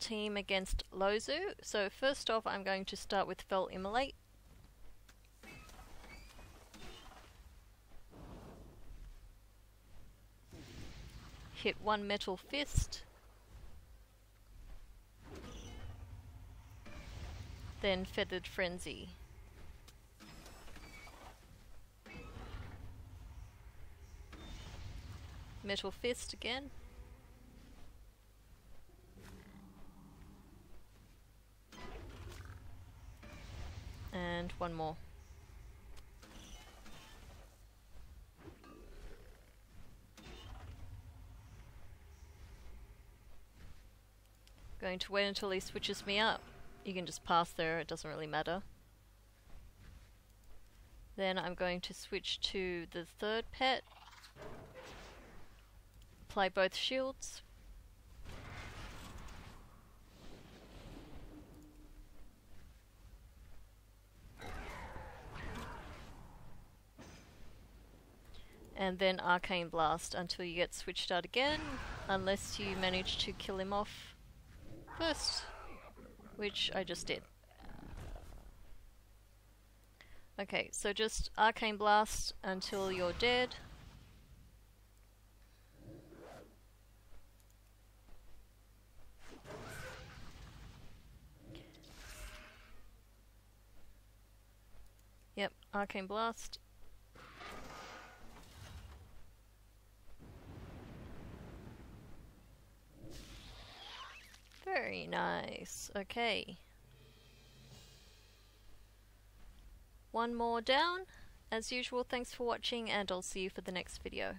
team against Lozu. So first off I'm going to start with Fel Immolate. Hit one Metal Fist. Then Feathered Frenzy. Metal Fist again. And one more. Going to wait until he switches me up. You can just pass there, it doesn't really matter. Then I'm going to switch to the third pet. Apply both shields. And then Arcane Blast until you get switched out again, unless you manage to kill him off first, which I just did. Okay, so just Arcane Blast until you're dead. Yep, Arcane Blast Very nice. Okay. One more down. As usual, thanks for watching and I'll see you for the next video.